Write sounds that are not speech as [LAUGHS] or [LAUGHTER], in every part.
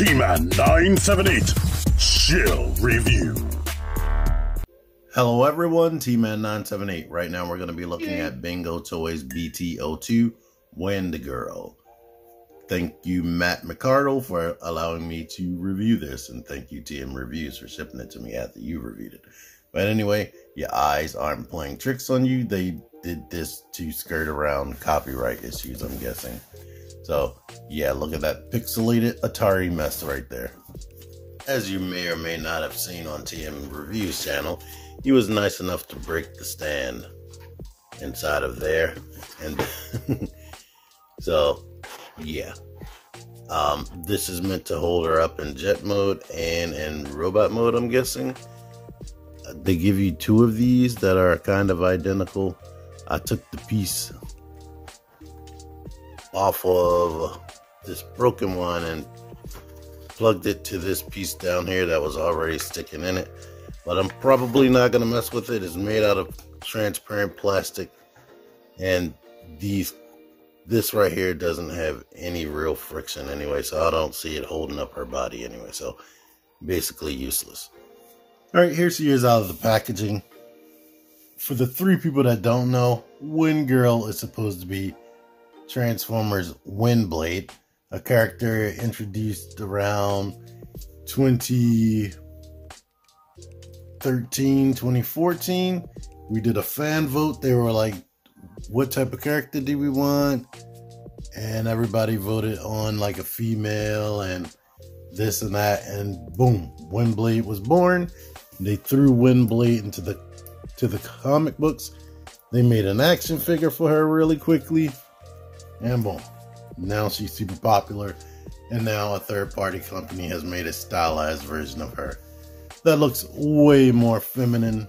T-Man 978 Chill Review. Hello everyone, T-Man 978. Right now we're going to be looking at Bingo Toys BT02 Wind Girl. Thank you, Matt McCardle, for allowing me to review this, and thank you, TM Reviews, for shipping it to me after you reviewed it. But anyway, your eyes aren't playing tricks on you. They did this to skirt around copyright issues, I'm guessing. So, yeah, look at that pixelated Atari mess right there. As you may or may not have seen on TM Reviews channel, he was nice enough to break the stand inside of there. And [LAUGHS] so, yeah. Um, this is meant to hold her up in jet mode and in robot mode, I'm guessing. They give you two of these that are kind of identical. I took the piece off of this broken one and plugged it to this piece down here that was already sticking in it. But I'm probably not going to mess with it. It's made out of transparent plastic. And these this right here doesn't have any real friction anyway, so I don't see it holding up her body anyway. So basically useless. All right, here she is out of the packaging. For the three people that don't know, Wind Girl is supposed to be Transformers Windblade, a character introduced around 2013, 2014. We did a fan vote. They were like, what type of character do we want? And everybody voted on like a female and this and that, and boom, Windblade was born. They threw Windblade into the to the comic books. They made an action figure for her really quickly, and now she's super popular. And now a third party company has made a stylized version of her that looks way more feminine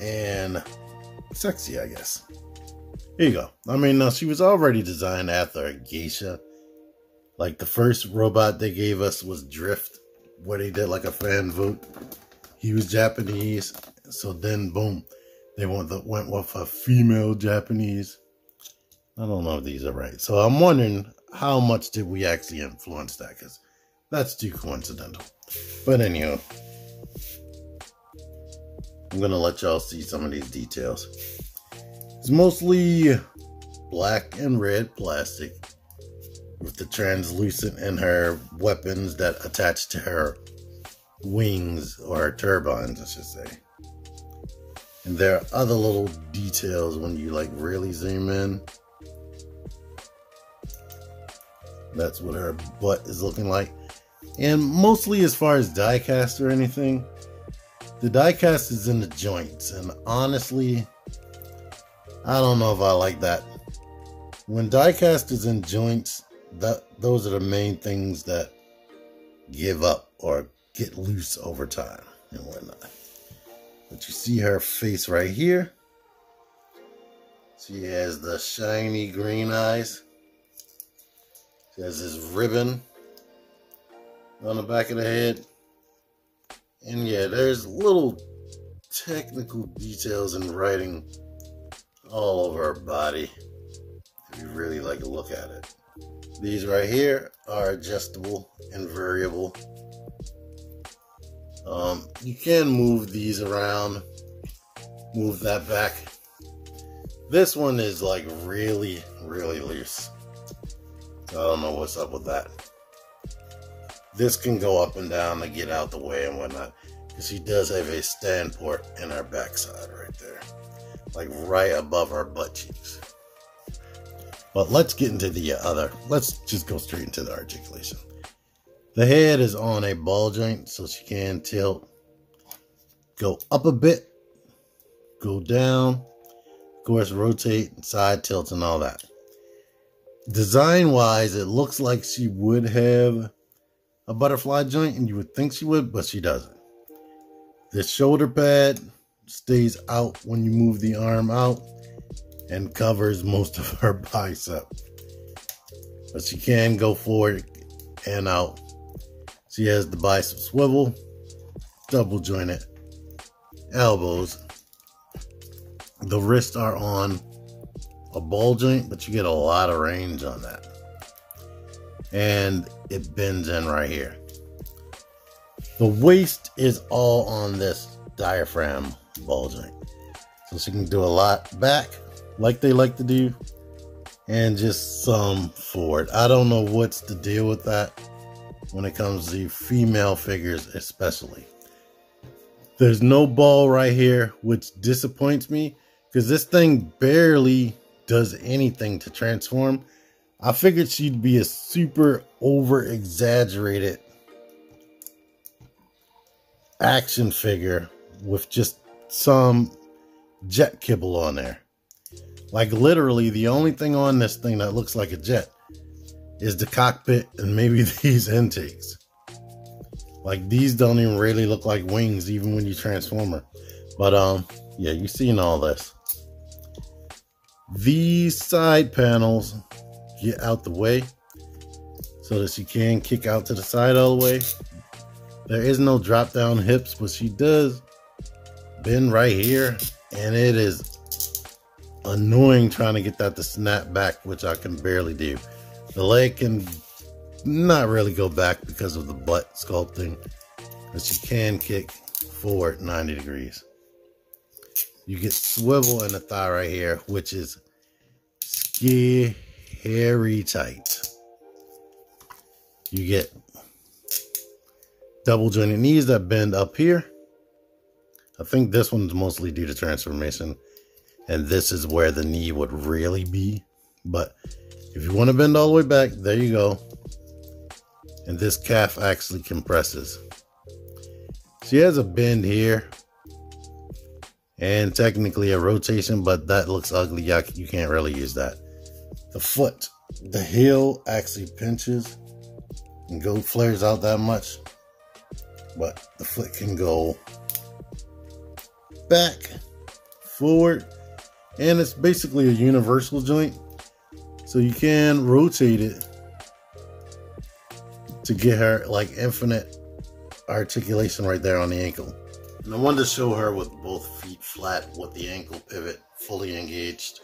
and sexy, I guess. Here you go. I mean, no, she was already designed after a geisha. Like the first robot they gave us was Drift, where they did like a fan vote. He was Japanese, so then boom, they went the, went with a female Japanese. I don't know if these are right. So I'm wondering how much did we actually influence that? Because that's too coincidental. But anyhow, I'm gonna let y'all see some of these details. It's mostly black and red plastic with the translucent in her weapons that attach to her wings or her turbines, I should say. And there are other little details when you like really zoom in. That's what her butt is looking like. And mostly as far as diecast or anything, the diecast is in the joints. And honestly, I don't know if I like that. When diecast is in joints, that those are the main things that give up or get loose over time and whatnot. But you see her face right here. She has the shiny green eyes. She has this ribbon on the back of the head. And yeah, there's little technical details and writing all over her body if you really like to look at it. These right here are adjustable and variable. Um, you can move these around, move that back. This one is like really, really loose. I don't know what's up with that. This can go up and down to get out the way and whatnot. Because she does have a stand port in her backside right there like right above our butt cheeks. But let's get into the other. Let's just go straight into the articulation. The head is on a ball joint, so she can tilt. Go up a bit, go down, of course, rotate, side tilt, and all that. Design wise, it looks like she would have a butterfly joint, and you would think she would, but she doesn't. The shoulder pad stays out when you move the arm out and covers most of her [LAUGHS] bicep. But she can go forward and out. She has the bicep swivel, double jointed elbows. The wrists are on a ball joint, but you get a lot of range on that. and it bends in right here. The waist is all on this diaphragm ball joint. So she can do a lot back, like they like to do, and just some forward. I don't know what's the deal with that when it comes to female figures, especially. There's no ball right here, which disappoints me because this thing barely does anything to transform. I figured she'd be a super over exaggerated action figure with just some jet kibble on there. Like literally the only thing on this thing that looks like a jet is the cockpit and maybe [LAUGHS] these intakes. Like these don't even really look like wings even when you transform her. But um yeah, you've seen all this. These side panels get out the way so that she can kick out to the side all the way. There is no drop down hips, but she does bend right here and it is annoying trying to get that to snap back, which I can barely do. The leg can not really go back because of the butt sculpting, but she can kick forward 90 degrees. You get swivel in the thigh right here, which is scary tight. You get double jointed knees that bend up here I think this one's mostly due to transformation. And this is where the knee would really be. But if you want to bend all the way back, there you go. And this calf actually compresses. She has a bend here. And technically a rotation, but that looks ugly. You can't really use that. The foot, the heel actually pinches and go flares out that much. But the foot can go back, forward, and it's basically a universal joint. So you can rotate it to get her like infinite articulation right there on the ankle. I wanted to show her with both feet flat with the ankle pivot fully engaged.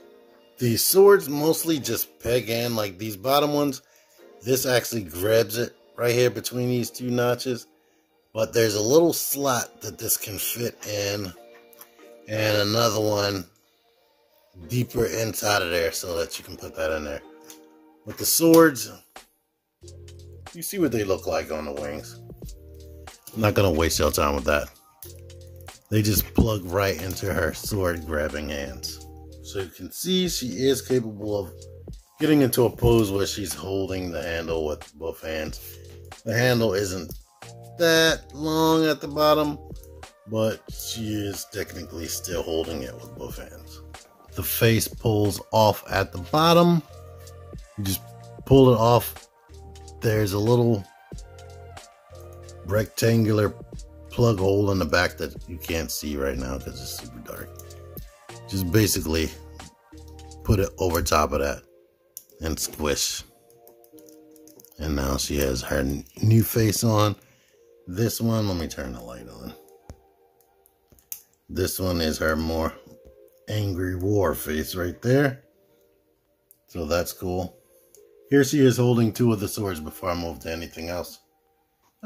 These swords mostly just peg in like these bottom ones. This actually grabs it right here between these two notches. But there's a little slot that this can fit in and another one deeper inside of there so that you can put that in there. With the swords, you see what they look like on the wings. I'm not going to waste your time with that. They just plug right into her sword grabbing hands. So you can see she is capable of getting into a pose where she's holding the handle with both hands. The handle isn't that long at the bottom, but she is technically still holding it with both hands. The face pulls off at the bottom. You just pull it off. There's a little rectangular plug hole in the back that you can't see right now because it's super dark. Just basically put it over top of that and squish. And now she has her new face on. This one, let me turn the light on. This one is her more angry war face right there. So that's cool. Here she is holding two of the swords before I move to anything else.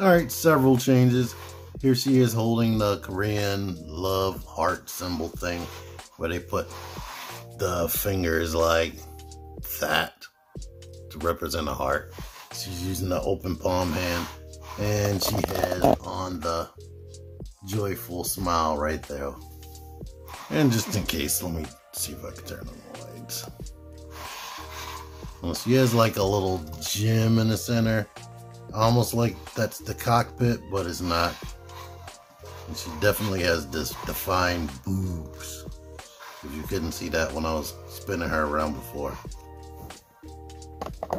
Alright, several changes. Here she is holding the Korean love heart symbol thing where they put the fingers like that to represent a heart. She's using the open palm hand and she has on the joyful smile right there. And just in case, let me see if I can turn on the lights. Well, she has like a little gem in the center. Almost like that's the cockpit, but it's not. And she definitely has this defined boobs. If you couldn't see that when I was spinning her around before.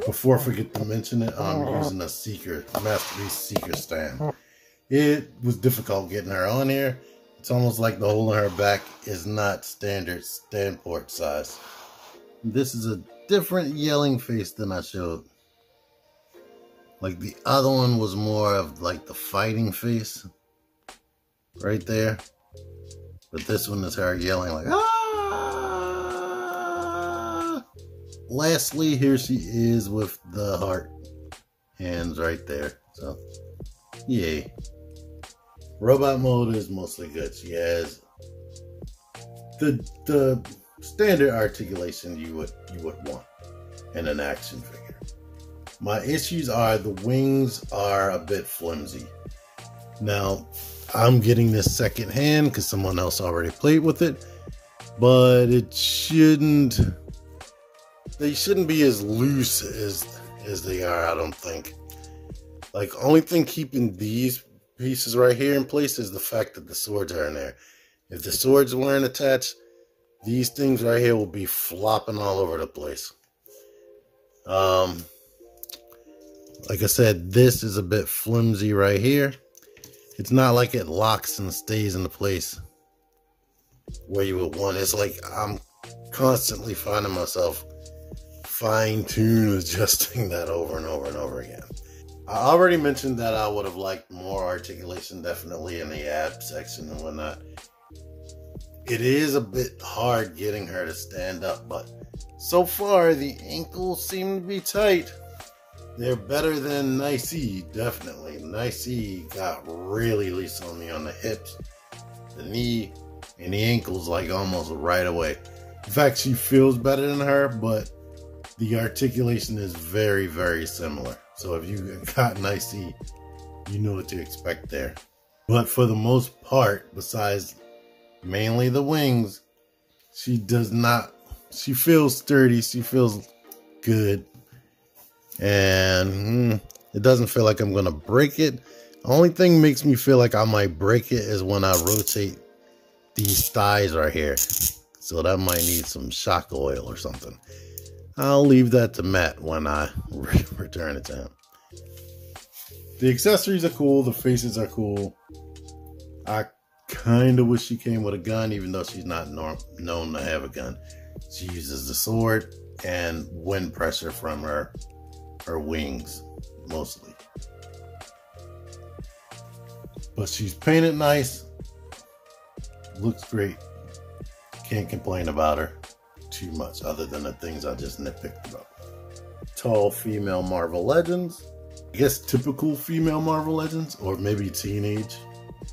Before I forget to mention it, I'm oh. using a Seeker, Masterpiece Seeker stand. It was difficult getting her on here. It's almost like the hole in her back is not standard standport size. This is a different yelling face than I showed. Like the other one was more of like the fighting face right there. But this one is her yelling like, ah! Lastly, here she is with the heart hands right there. So, yay. Robot mode is mostly good. She has the the standard articulation you would you would want in an action figure. My issues are the wings are a bit flimsy. Now, I'm getting this second hand because someone else already played with it, but it shouldn't. They shouldn't be as loose as as they are. I don't think. Like only thing keeping these pieces right here in place is the fact that the swords are in there. If the swords weren't attached, these things right here will be flopping all over the place. Um, like I said, this is a bit flimsy right here. It's not like it locks and stays in the place where you would want. It's like I'm constantly finding myself fine tune [LAUGHS] adjusting that over and over and over again. I already mentioned that I would have liked more articulation, definitely in the ab section and whatnot. It is a bit hard getting her to stand up, but so far the ankles seem to be tight. They're better than Nicey, definitely. Nicey got really loose on me on the hips, the knee, and the ankles like almost right away. In fact, she feels better than her, but the articulation is very, very similar. So if you [LAUGHS] got an you know what to expect there. But for the most part, besides mainly the wings, she does not, she feels sturdy. She feels good. And mm, it doesn't feel like I'm to break it. Only thing makes me feel like I might break it is when I rotate these thighs right here. So that might need some shock oil or something. I'll leave that to Matt when I [LAUGHS] return it to him. The accessories are cool. The faces are cool. I kind of wish she came with a gun, even though she's not norm- known to have a gun. She uses the sword and wind pressure from her her wings mostly. But she's painted nice. Looks great. Can't complain about her too much other than the things I just nitpicked about. Tall female Marvel Legends. I guess typical female Marvel Legends, or maybe teenage.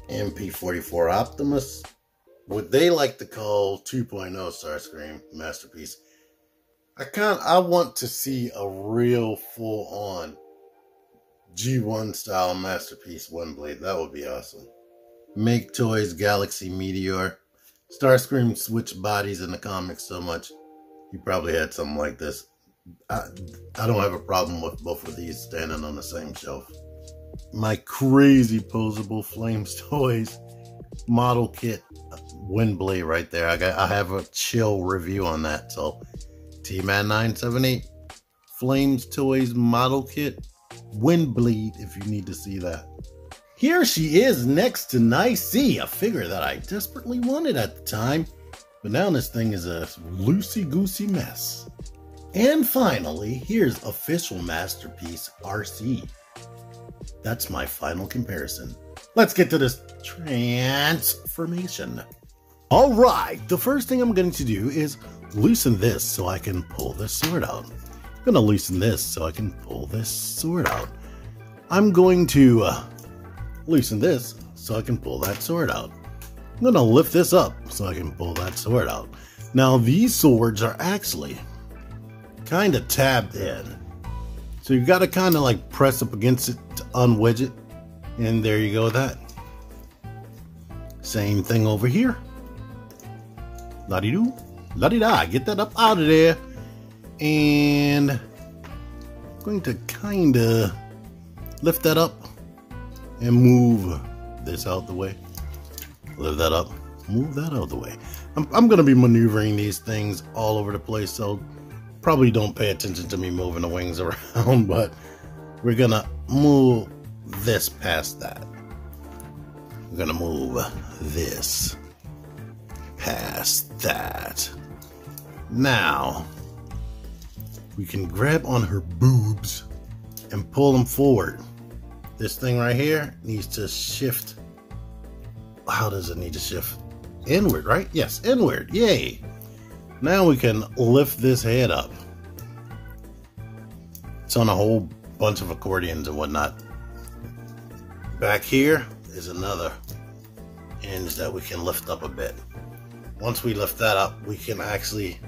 MP44 Optimus. What they like to call 2.0 Starscream Masterpiece. I kind I want to see a real full on G1 style masterpiece Windblade. That would be awesome. Make Toys Galaxy Meteor. Starscream switched bodies in the comics so much. You probably had something like this. I, I don't have a problem with both of these standing on the same shelf. My crazy posable Flames [LAUGHS] Toys model kit uh, Windblade right there. I got I have a chill review on that. So T-Man 978 Flames Toys model kit Windblade if you need to see that. Here she is next to Nicey, a figure that I desperately wanted at the time, but now this thing is a loosey-goosey mess. And finally, here's official masterpiece RC. That's my final comparison. Let's get to this transformation. All right, the first thing I'm going to do is loosen this so I can pull this sword out. I'm going to loosen this so I can pull this sword out. I'm going to uh, loosen this so I can pull that sword out. I'm going to lift this up so I can pull that sword out. Now, these swords are actually kind of tabbed in. So you've got to kind of like press up against it to unwedge it. And there you go with that. Same thing over here. La-di-doo, la-di-da. Get that up out of there. And I'm going to kind of lift that up and move this out the way. Lift that up, move that out the way. I'm, I'm going to be maneuvering these things all over the place, so probably don't pay attention to me moving the wings [LAUGHS] around, but we're going to move this past that. We're going to move this past that. Now, we can grab on her boobs and pull them forward. This thing right here needs to shift. How does it need to shift? Inward, right? Yes, inward. Yay. Now we can lift this head up. It's on a whole bunch of accordions and whatnot. Back here is another hinge that we can lift up a bit. Once we lift that up, we can actually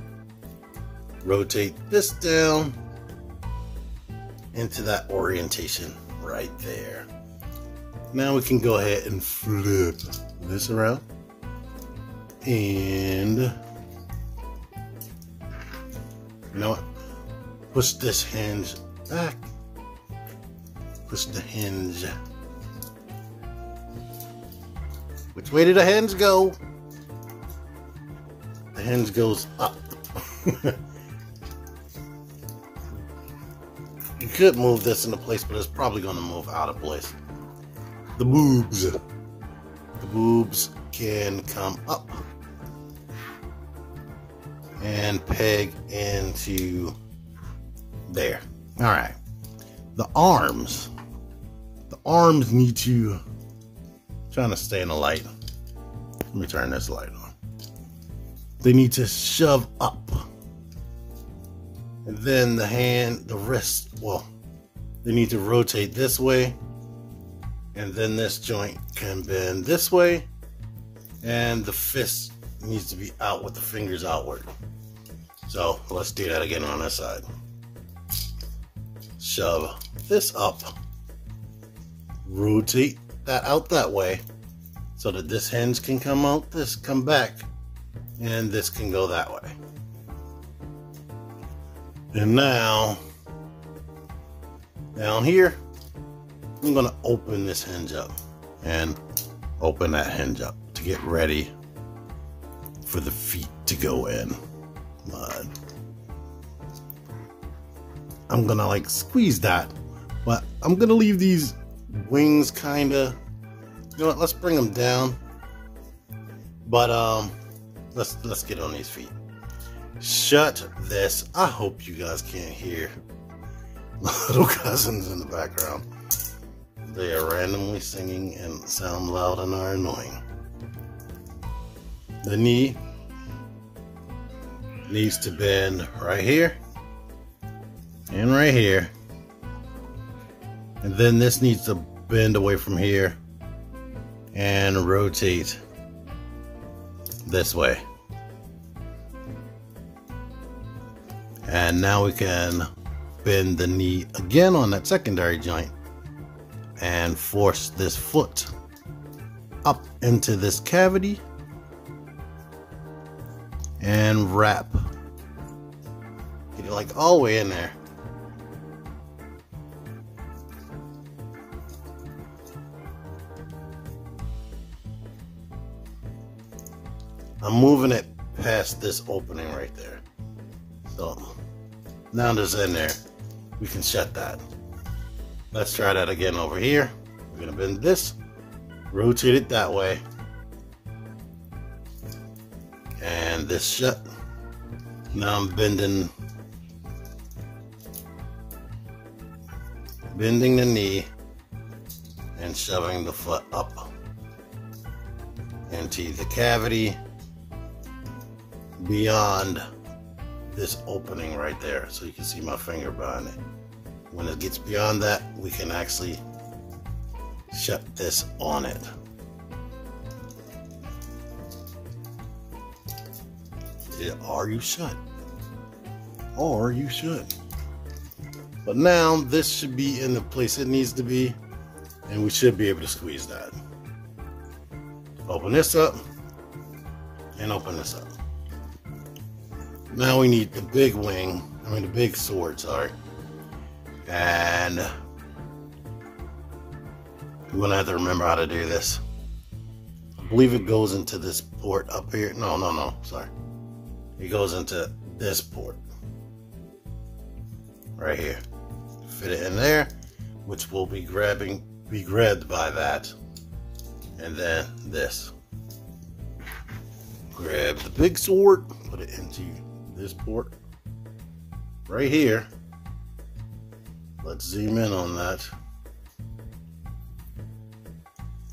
rotate this down into that orientation right there. Now we can go ahead and flip this around and you know what? Push this hinge back. Push the hinge. Which way did the hinge go? The hinge goes up. [LAUGHS] could move this into place, but it's probably going to move out of place. The boobs. The boobs can come up and peg into there. All right. The arms. The arms need to trying to stay in the light. Let me turn this light on. They need to shove up. And then the hand, the wrist, well, they need to rotate this way. And then this joint can bend this way. And the fist needs to be out with the fingers outward. So let's do that again on this side. Shove this up. Rotate that out that way so that this hinge can come out, this come back, and this can go that way. And now, down here, I'm gonna open this hinge up and open that hinge up to get ready for the feet to go in. But I'm gonna like squeeze that, but I'm gonna leave these wings kinda, you know what, let's bring them down. But um, let's, let's get on these feet. Shut this. I hope you guys can't hear [LAUGHS] little cousins in the background. They are randomly singing and sound loud and are annoying. The knee needs to bend right here and right here. And then this needs to bend away from here and rotate this way. And now we can bend the knee again on that secondary joint and force this foot up into this cavity and wrap. Get it like all the way in there. I'm moving it past this opening right there. So now there's in there, we can shut that. Let's try that again over here. We're gonna bend this, rotate it that way, and this shut. Now I'm bending, bending the knee and shoving the foot up into the cavity beyond this opening right there so you can see my finger behind it. When it gets beyond that we can actually shut this on it. Are you shut or you should. But now this should be in the place it needs to be and we should be able to squeeze that. Open this up and open this up now we need the big wing, I mean the big sword, sorry. And I'm gonna have to remember how to do this. I believe it goes into this port up here. No, no, no, sorry. It goes into this port. Right here. Fit it in there, which will be grabbing, be grabbed by that. And then this. Grab the big sword, put it into this port right here. Let's zoom in on that.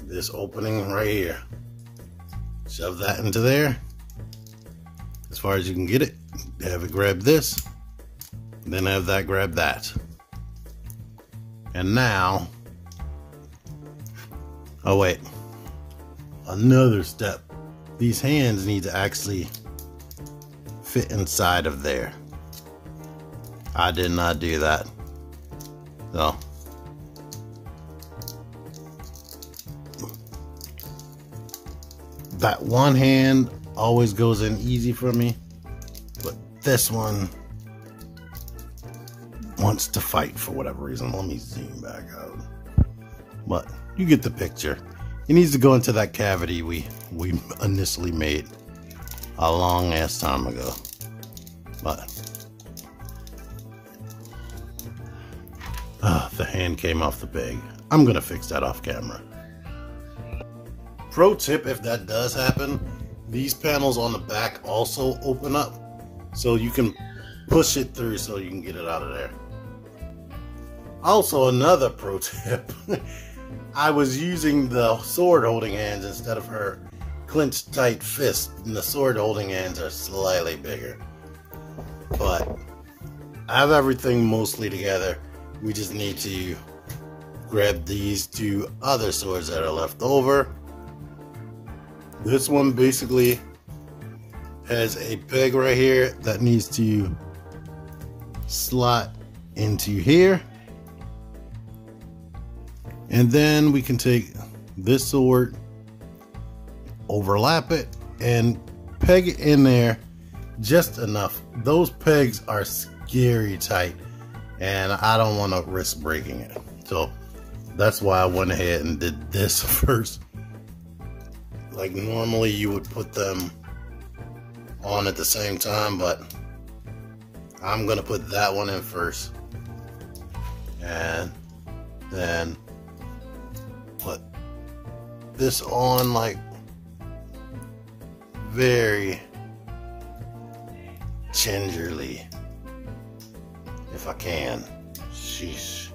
This opening right here. Shove that into there. As far as you can get it. Have it grab this. Then have that grab that. And now, oh wait, another step. These hands need to actually fit inside of there. I did not do that. So, that one hand always goes in easy for me, but this one wants to fight for whatever reason. Let me zoom back out. But you get the picture. He needs to go into that cavity we we initially made a long ass time ago. But uh, the hand came off the peg. I'm gonna fix that off camera. Pro tip if that does happen, these panels on the back also open up so you can push it through so you can get it out of there. Also, another pro tip [LAUGHS] I was using the sword holding hands instead of her clenched tight fist, and the sword holding hands are slightly bigger. But I have everything mostly together. We just need to grab these two other swords that are left over. This one basically has a peg right here that needs to slot into here. And then we can take this sword, overlap it, and peg it in there just enough. Those pegs are scary tight, and I don't want to risk breaking it. So that's why I went ahead and did this [LAUGHS] first. Like normally you would put them on at the same time, but I'm gonna put that one in first. And then put this on like very gingerly if I can. Sheesh.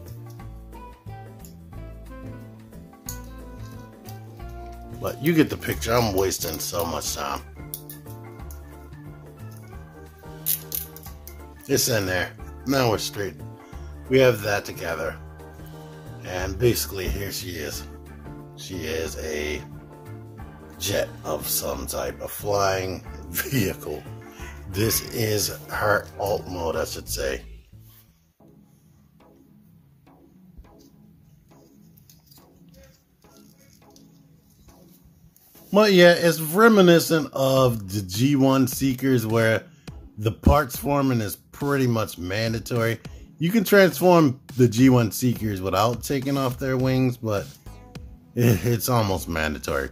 But you get the picture. I'm wasting so much time. It's in there. Now we're straight. We have that together. And basically, here she is. She is a jet of some type, a flying vehicle. This is her alt mode, I should say. But yeah, it's reminiscent of the G1 Seekers where the parts forming is pretty much mandatory. You can transform the G1 Seekers without taking off their wings, but it's almost mandatory.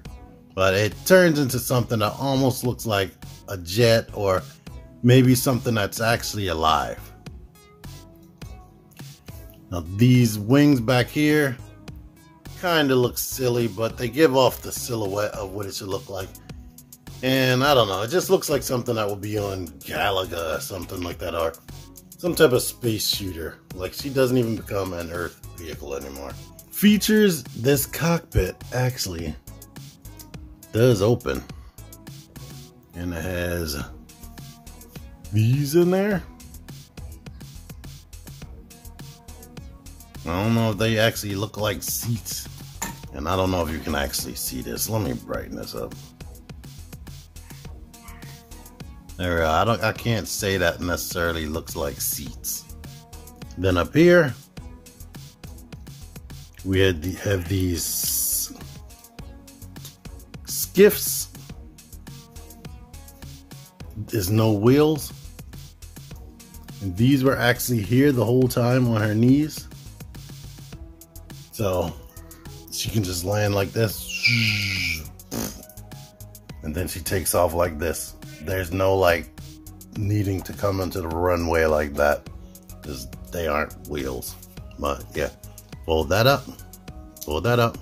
But it turns into something that almost looks like a jet or maybe something that's actually alive. Now, these wings back here kind of look silly, but they give off the silhouette of what it should look like. And I don't know, it just looks like something that would be on Galaga or something like that, or some type of space shooter. Like, she doesn't even become an Earth vehicle anymore. Features this cockpit actually does open. And it has these in there. I don't know if they actually look like seats. And I don't know if you can actually see this. Let me brighten this up. There, I don't. I can't say that necessarily looks like seats. Then up here, we had the, have these skiffs. There's no wheels. And these were actually here the whole time on her knees. So she can just land like this. And then she takes off like this. There's no like needing to come into the runway like that. Because they aren't wheels. But yeah. Fold that up. Fold that up.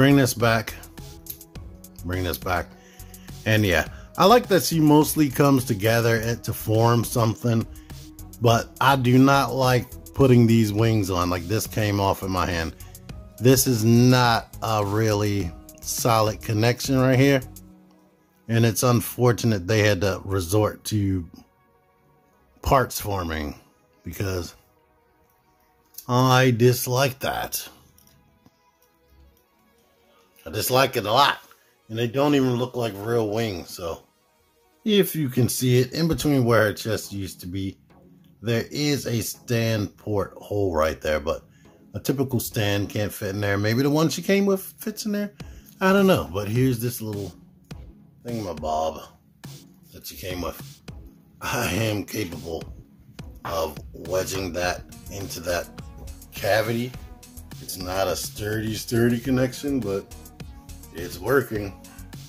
Bring this back. Bring this back. And yeah, I like that she mostly comes together to form something. But I do not like putting these wings on. Like this came off in my hand. This is not a really solid connection right here. And it's unfortunate they had to resort to parts forming because I dislike that. I dislike it a lot. And they don't even look like real wings, so if you can see it in between where her chest used to be, there is a stand port hole right there, but a typical stand can't fit in there. Maybe the one she came with fits in there. I don't know, but here's this little thingamabob that she came with. I am capable of wedging that into that cavity. It's not a sturdy, sturdy connection, but it's working.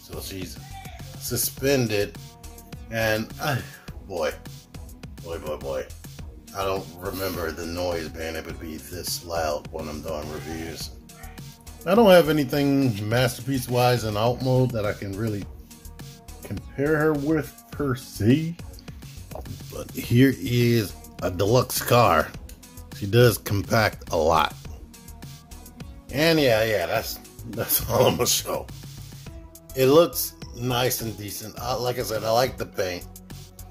So she's suspended, and uh, boy, boy, boy, boy. I don't remember the noise being able to be this loud when I'm doing reviews. I don't have anything masterpiece wise in alt mode that I can really compare her with per se. But here is a deluxe car. She does compact a lot. And yeah, yeah, that's that's [LAUGHS] all I'm gonna show. It looks nice and decent. Uh, like I said, I like the paint.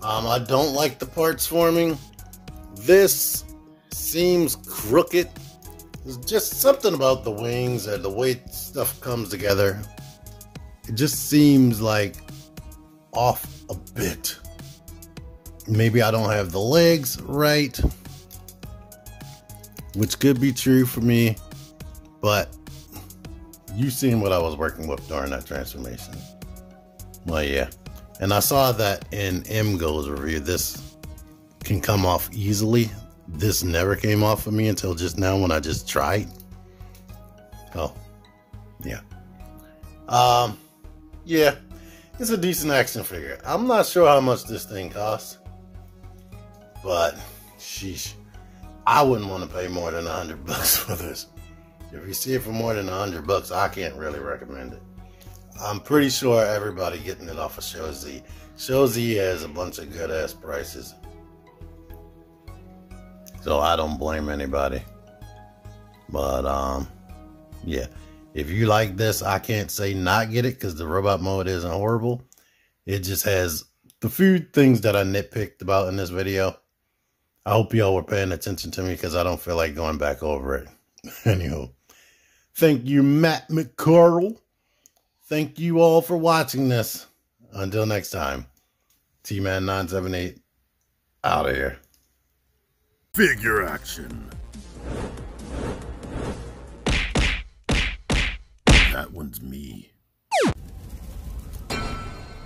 Um, I don't like the parts forming. This seems crooked. There's just something about the wings and the way stuff comes together. It just seems like off a bit. Maybe I don't have the legs right, which could be true for me, but you seen what I was working with during that transformation. Well, yeah. And I saw that in MGo's review. This can come off easily. This never came off of me until just now when I just tried. Oh, yeah. Um, yeah, it's a decent action figure. I'm not sure how much this thing costs, but sheesh, I wouldn't want to pay more than a hundred bucks for this. If you see it for more than a hundred bucks, I can't really recommend it. I'm pretty sure everybody getting it off of ShowZ. Show Z has a bunch of good ass prices. So I don't blame anybody. But um yeah. If you like this, I can't say not get it because the robot mode isn't horrible. It just has the few things that I nitpicked about in this video. I hope y'all were paying attention to me because I don't feel like going back over it. [LAUGHS] Anywho, thank you, Matt McCarl. Thank you all for watching this. Until next time, T Man 978 out of here. Figure action. That one's me.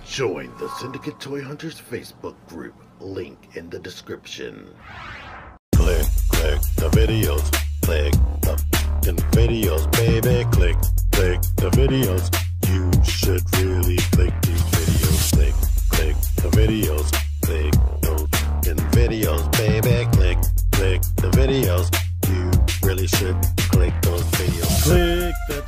Join the Syndicate Toy Hunters Facebook group. Link in the description. Click, click the videos. Click the fucking videos, baby. Click, click the videos. You should really click these videos. Click, click the videos. Click those fucking videos, baby. Click, click the videos. You really should click those videos. Click the